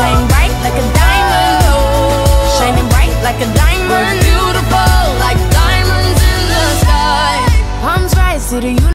Shine bright like a diamond. Shining bright like a diamond. We're beautiful like diamonds in the sky. Palms rise to the universe.